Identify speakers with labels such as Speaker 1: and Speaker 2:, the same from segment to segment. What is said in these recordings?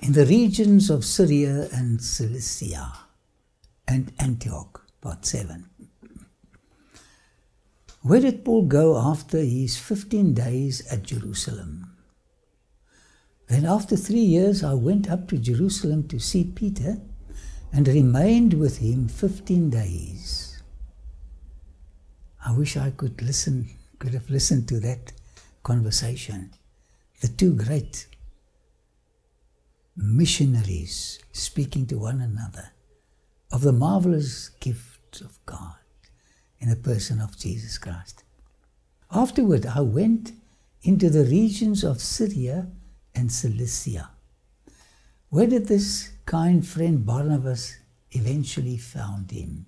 Speaker 1: in the regions of Syria and Cilicia and Antioch, part 7. Where did Paul go after his 15 days at Jerusalem? Then, after three years, I went up to Jerusalem to see Peter and remained with him 15 days. I wish I could listen, could have listened to that conversation. The two great missionaries speaking to one another of the marvelous gift of God in the person of Jesus Christ. Afterward, I went into the regions of Syria and Cilicia. Where did this kind friend Barnabas eventually found him?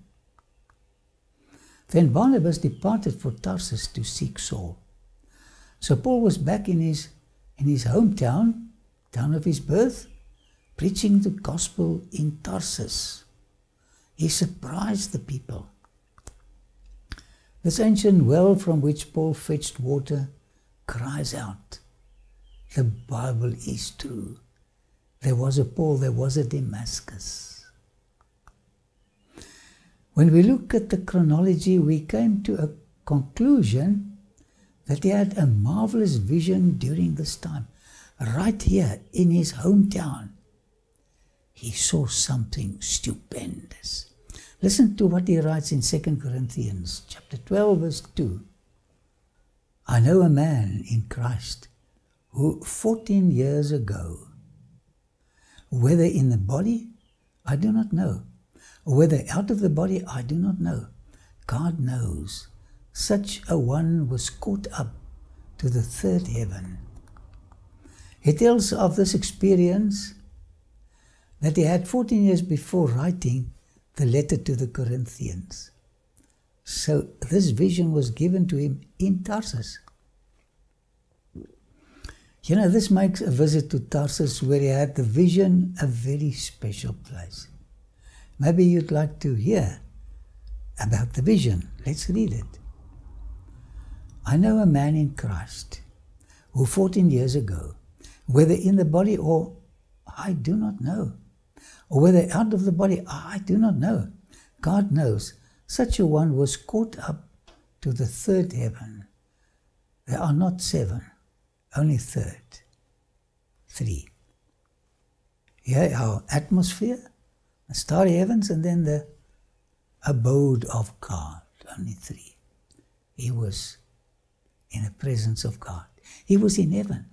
Speaker 1: Then Barnabas departed for Tarsus to seek Saul. So Paul was back in his in his hometown, town of his birth, preaching the gospel in Tarsus. He surprised the people. This ancient well from which Paul fetched water cries out, The Bible is true. There was a Paul, there was a Damascus. When we look at the chronology, we came to a conclusion that he had a marvelous vision during this time. Right here in his hometown, he saw something stupendous. Listen to what he writes in 2 Corinthians chapter 12 verse 2. I know a man in Christ who 14 years ago, whether in the body, I do not know, or whether out of the body, I do not know. God knows. Such a one was caught up to the third heaven. He tells of this experience that he had 14 years before writing the letter to the Corinthians. So this vision was given to him in Tarsus. You know, this makes a visit to Tarsus where he had the vision a very special place. Maybe you'd like to hear about the vision. Let's read it. I know a man in Christ who 14 years ago, whether in the body or I do not know, or whether out of the body, I do not know. God knows. Such a one was caught up to the third heaven. There are not seven, only third. Three. Here, our atmosphere, the starry heavens, and then the abode of God. Only three. He was in the presence of God. He was in heaven.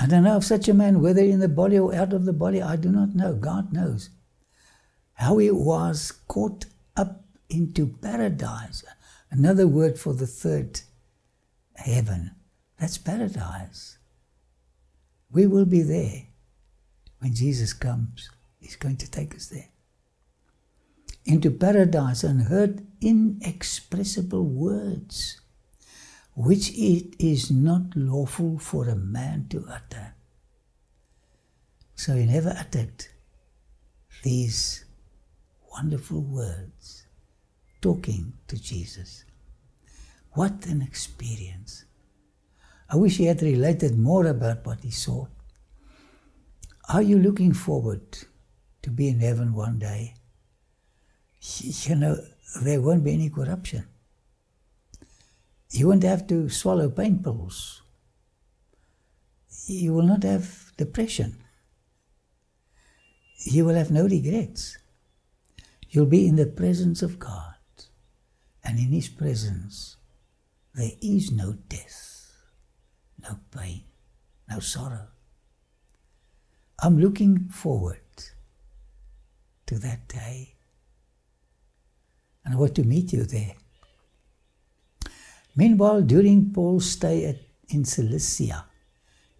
Speaker 1: I don't know of such a man, whether in the body or out of the body, I do not know. God knows. How he was caught up into paradise. Another word for the third heaven. That's paradise. We will be there. When Jesus comes, he's going to take us there. Into paradise and heard inexpressible words which it is not lawful for a man to utter. So he never uttered these wonderful words talking to Jesus. What an experience! I wish he had related more about what he saw. Are you looking forward to be in heaven one day? You know, there won't be any corruption. You won't have to swallow pain pills. You will not have depression. You will have no regrets. You'll be in the presence of God. And in His presence, there is no death, no pain, no sorrow. I'm looking forward to that day. And I want to meet you there. Meanwhile, during Paul's stay at, in Cilicia,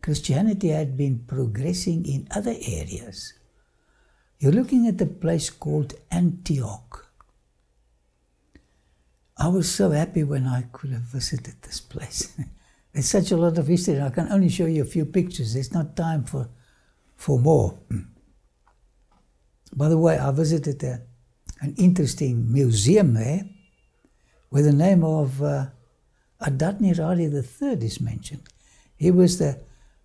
Speaker 1: Christianity had been progressing in other areas. You're looking at a place called Antioch. I was so happy when I could have visited this place. There's such a lot of history. I can only show you a few pictures. There's not time for, for more. By the way, I visited a, an interesting museum there with the name of uh, Adad-nirari III is mentioned. He was the,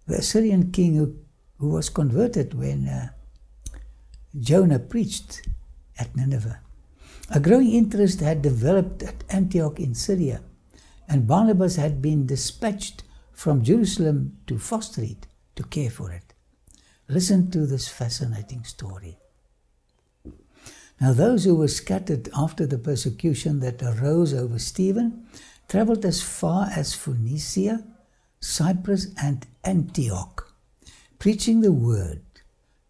Speaker 1: the Assyrian king who who was converted when uh, Jonah preached at Nineveh. A growing interest had developed at Antioch in Syria, and Barnabas had been dispatched from Jerusalem to foster it, to care for it. Listen to this fascinating story. Now, those who were scattered after the persecution that arose over Stephen traveled as far as Phoenicia, Cyprus, and Antioch, preaching the word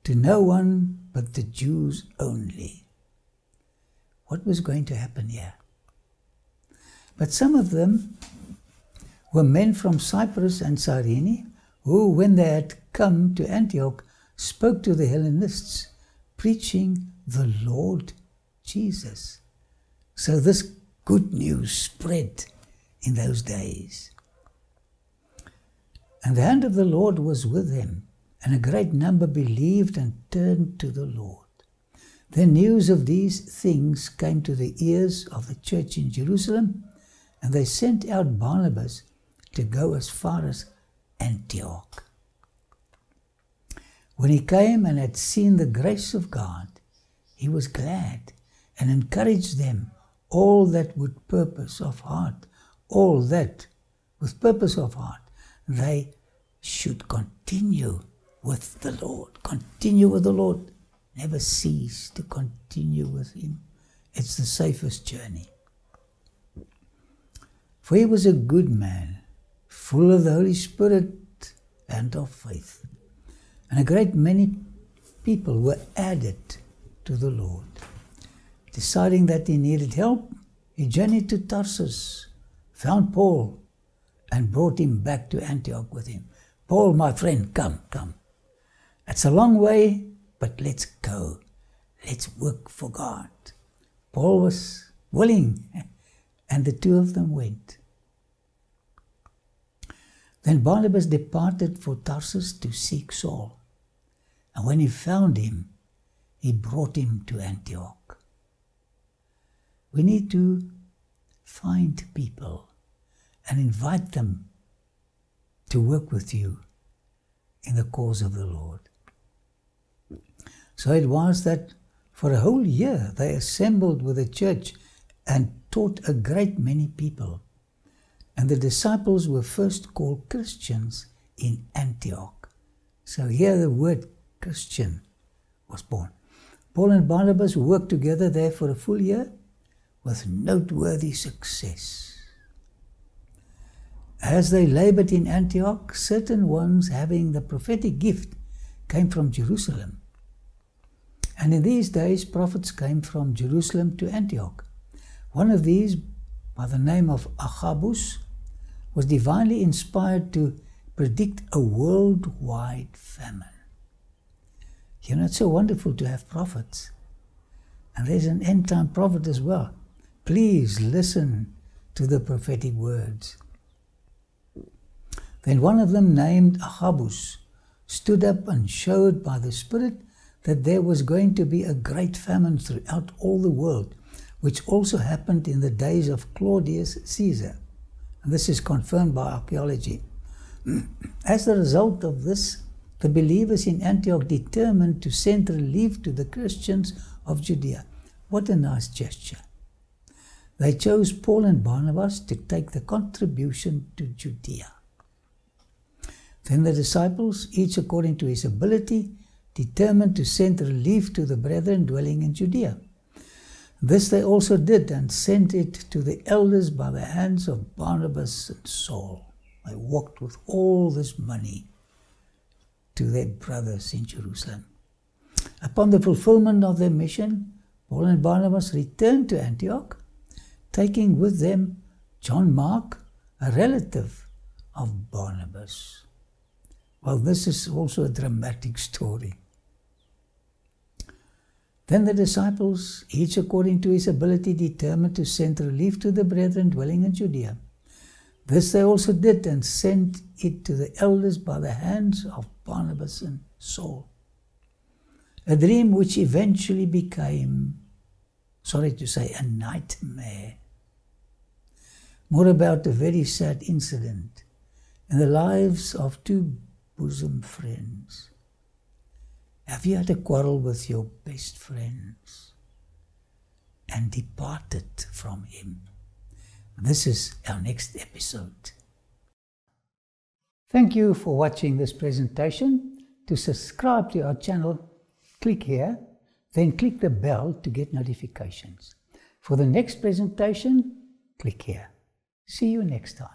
Speaker 1: to no one but the Jews only. What was going to happen here? But some of them were men from Cyprus and Cyrene who, when they had come to Antioch, spoke to the Hellenists, preaching the Lord Jesus. So this good news spread in those days. And the hand of the Lord was with him, and a great number believed and turned to the Lord. The news of these things came to the ears of the church in Jerusalem, and they sent out Barnabas to go as far as Antioch. When he came and had seen the grace of God, he was glad and encouraged them, all that with purpose of heart, all that with purpose of heart, they should continue with the Lord. Continue with the Lord. Never cease to continue with Him. It's the safest journey. For he was a good man, full of the Holy Spirit and of faith. And a great many people were added to the Lord. Deciding that he needed help, he journeyed to Tarsus, found Paul, and brought him back to Antioch with him. Paul, my friend, come, come. It's a long way, but let's go. Let's work for God. Paul was willing, and the two of them went. Then Barnabas departed for Tarsus to seek Saul. And when he found him, he brought him to Antioch. We need to find people and invite them to work with you in the cause of the Lord. So it was that for a whole year they assembled with the church and taught a great many people. And the disciples were first called Christians in Antioch. So here the word Christian was born. Paul and Barnabas worked together there for a full year with noteworthy success. As they labored in Antioch, certain ones having the prophetic gift came from Jerusalem. And in these days, prophets came from Jerusalem to Antioch. One of these, by the name of Agabus, was divinely inspired to predict a worldwide famine. You know, it's so wonderful to have prophets. And there's an end time prophet as well. Please listen to the prophetic words. Then one of them, named Agabus, stood up and showed by the Spirit that there was going to be a great famine throughout all the world, which also happened in the days of Claudius Caesar. And this is confirmed by archaeology. As a result of this, the believers in Antioch determined to send relief to the Christians of Judea. What a nice gesture. They chose Paul and Barnabas to take the contribution to Judea. Then the disciples, each according to his ability, determined to send relief to the brethren dwelling in Judea. This they also did and sent it to the elders by the hands of Barnabas and Saul. They walked with all this money to their brothers in Jerusalem. Upon the fulfillment of their mission, Paul and Barnabas returned to Antioch, taking with them John Mark, a relative of Barnabas. Well, this is also a dramatic story. Then the disciples, each according to his ability, determined to send relief to the brethren dwelling in Judea. This they also did and sent it to the elders by the hands of Barnabas and Saul. A dream which eventually became, sorry to say, a nightmare. More about a very sad incident in the lives of two bosom friends. Have you had a quarrel with your best friends and departed from him? This is our next episode. Thank you for watching this presentation. To subscribe to our channel, click here, then click the bell to get notifications. For the next presentation, click here. See you next time.